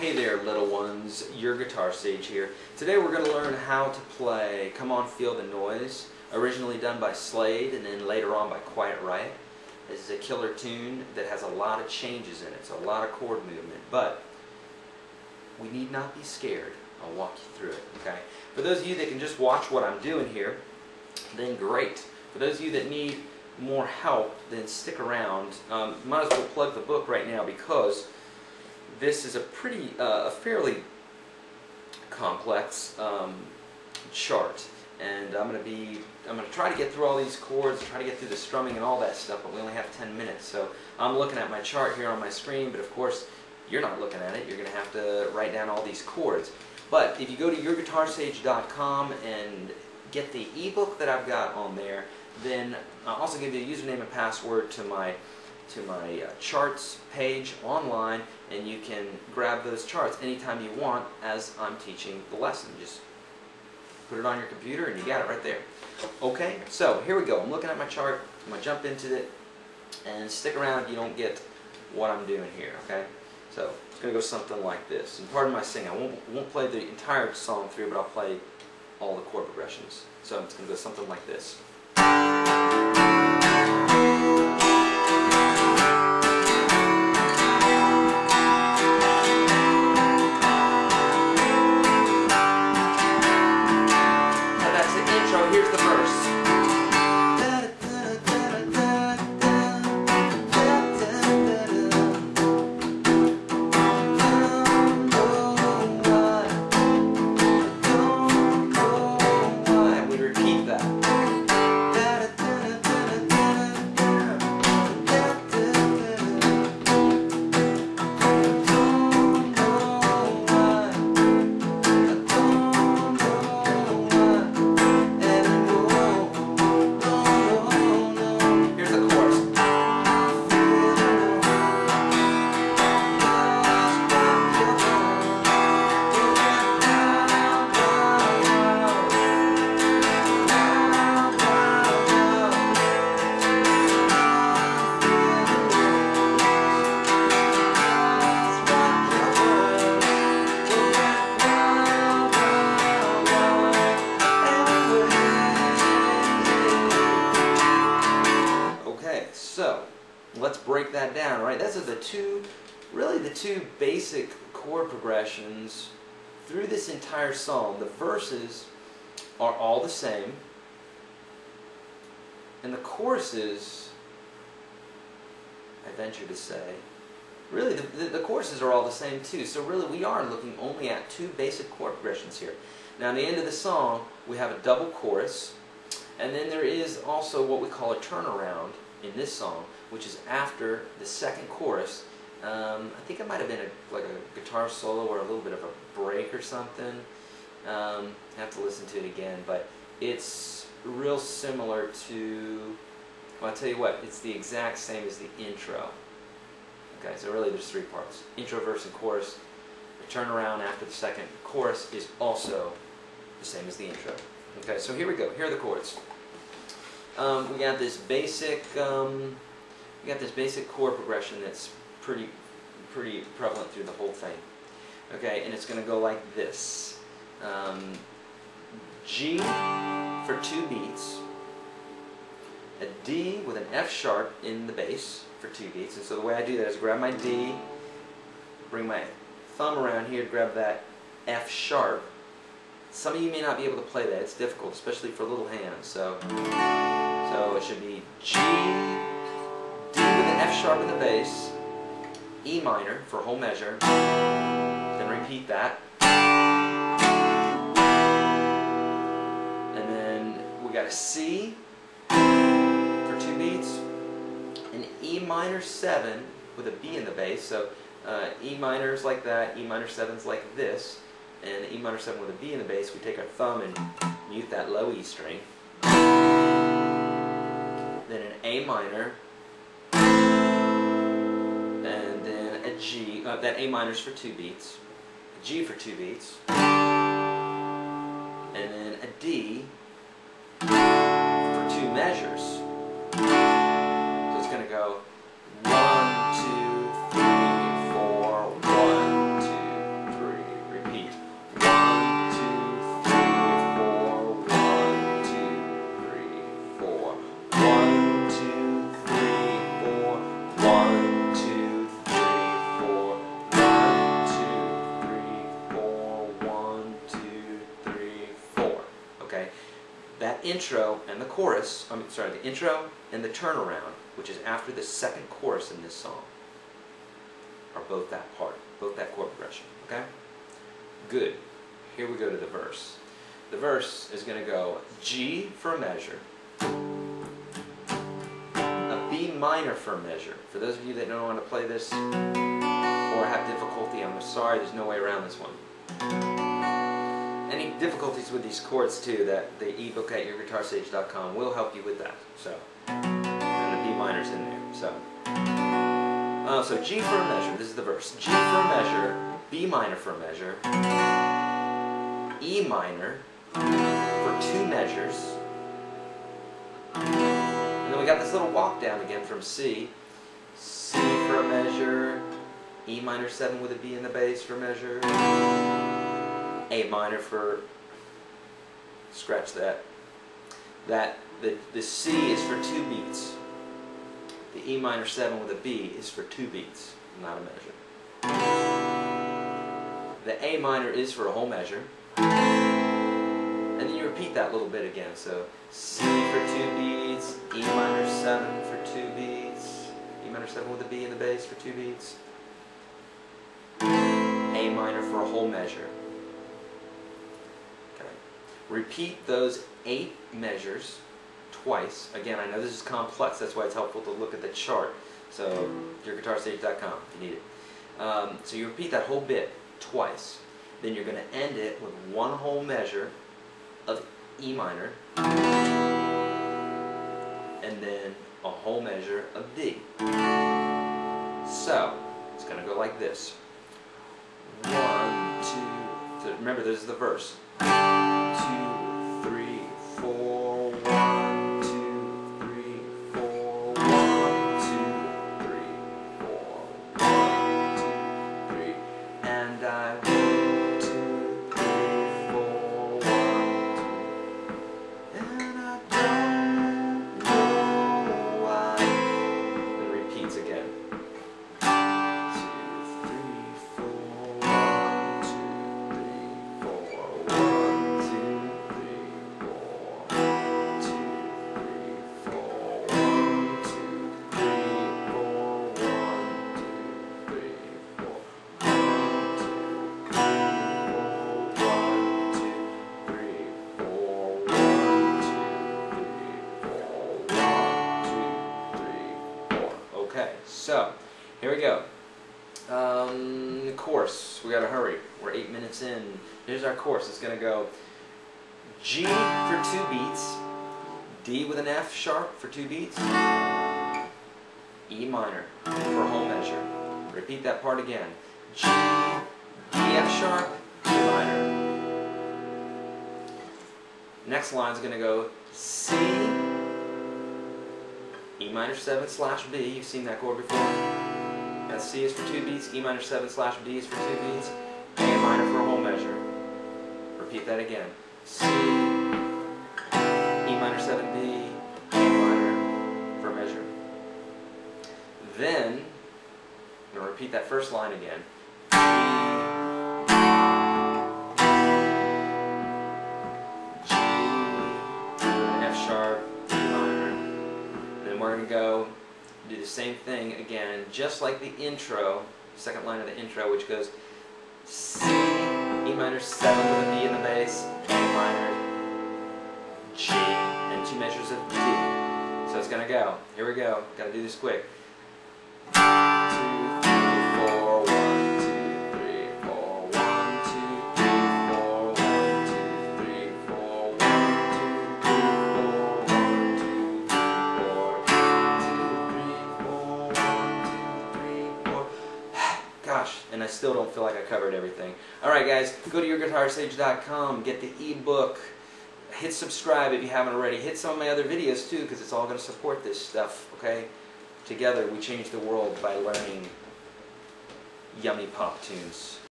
Hey there, little ones. Your Guitar Sage here. Today we're going to learn how to play Come On Feel the Noise, originally done by Slade and then later on by Quiet Riot. This is a killer tune that has a lot of changes in it, so a lot of chord movement, but we need not be scared. I'll walk you through it, okay? For those of you that can just watch what I'm doing here, then great. For those of you that need more help, then stick around. Um, might as well plug the book right now because this is a pretty, uh, a fairly complex um, chart. And I'm going to be, I'm going to try to get through all these chords, try to get through the strumming and all that stuff, but we only have 10 minutes. So I'm looking at my chart here on my screen, but of course, you're not looking at it. You're going to have to write down all these chords. But if you go to yourguitarsage.com and get the ebook that I've got on there, then I'll also give you a username and password to my to my uh, charts page online and you can grab those charts anytime you want as I'm teaching the lesson. Just put it on your computer and you got it right there. Okay, so here we go. I'm looking at my chart. I'm going to jump into it and stick around if you don't get what I'm doing here, okay? So it's going to go something like this. And pardon my singing, I won't, won't play the entire song through, but I'll play all the chord progressions. So it's going to go something like this. Let's two, really the two basic chord progressions through this entire song. The verses are all the same, and the choruses, I venture to say, really the, the, the, choruses are all the same too. So really we are looking only at two basic chord progressions here. Now, at the end of the song, we have a double chorus, and then there is also what we call a turnaround in this song, which is after the second chorus. Um, I think it might have been a, like a guitar solo or a little bit of a break or something. Um, I have to listen to it again, but it's real similar to, well, I'll tell you what, it's the exact same as the intro. Okay, so really there's three parts. Intro, verse, and chorus. The turnaround after the second chorus is also the same as the intro. Okay, so here we go. Here are the chords. Um, we got this basic, um, we got this basic chord progression that's pretty, pretty prevalent through the whole thing. Okay, and it's going to go like this. Um, G for two beats, a D with an F sharp in the bass for two beats. And so the way I do that is grab my D, bring my thumb around here to grab that F sharp. Some of you may not be able to play that. It's difficult, especially for little hands. So, so it should be G, D with an F sharp in the bass, E minor for whole measure, then repeat that. And then we got a C for two beats, an E minor 7 with a B in the bass. So uh, E minor is like that, E minor 7 is like this, and E minor 7 with a B in the bass, we take our thumb and mute that low E string. Then an A minor, and then a G, uh, that A minor is for two beats, a G for two beats, and then a D for two measures. So it's going to go intro and the chorus, I'm sorry, the intro and the turnaround, which is after the second chorus in this song, are both that part, both that chord progression. Okay? Good. Here we go to the verse. The verse is going to go G for a measure, a B minor for a measure. For those of you that don't know how to play this or have difficulty, I'm sorry, there's no way around this one. Difficulties with these chords too, that the ebook at yourguitarsage.com will help you with that. So, and the B minor's in there. So, uh, so G for a measure. This is the verse. G for a measure, B minor for a measure, E minor for two measures. And then we got this little walk down again from C. C for a measure, E minor 7 with a B in the bass for measure, A minor for, scratch that, that the, the C is for two beats. The E minor 7 with a B is for two beats, not a measure. The A minor is for a whole measure. And then you repeat that little bit again. So C for two beats, E minor 7 for two beats, E minor 7 with a B in the bass for two beats, A minor for a whole measure. Repeat those eight measures twice. Again, I know this is complex, that's why it's helpful to look at the chart. So, yourguitarsage.com if you need it. Um, so you repeat that whole bit twice. Then you're going to end it with one whole measure of E minor, and then a whole measure of D. So, it's going to go like this. One, two, remember this is the verse. Four, one, two, three, four, one, two, three, four, one, two, three, and I Okay, so here we go. Um, course, we gotta hurry. We're eight minutes in. Here's our course. It's gonna go G for two beats, D with an F sharp for two beats, E minor for whole measure. Repeat that part again. G, F sharp, E minor. Next line's gonna go C, E minor 7 slash B. You've seen that chord before. That C is for two beats, E minor 7 slash B is for two beats, A minor for a whole measure. Repeat that again. C, E minor 7B, A minor for a measure. Then, I'm going to repeat that first line again. We're going to go do the same thing again, just like the intro, second line of the intro, which goes C, E minor 7 with a B in the bass, A minor, G, and two measures of D. So it's going to go. Here we go. Got to do this quick. Gosh, and I still don't feel like I covered everything. All right, guys, go to yourguitarsage.com, get the ebook. Hit subscribe if you haven't already. Hit some of my other videos too, because it's all going to support this stuff. Okay. Together we change the world by learning yummy pop tunes.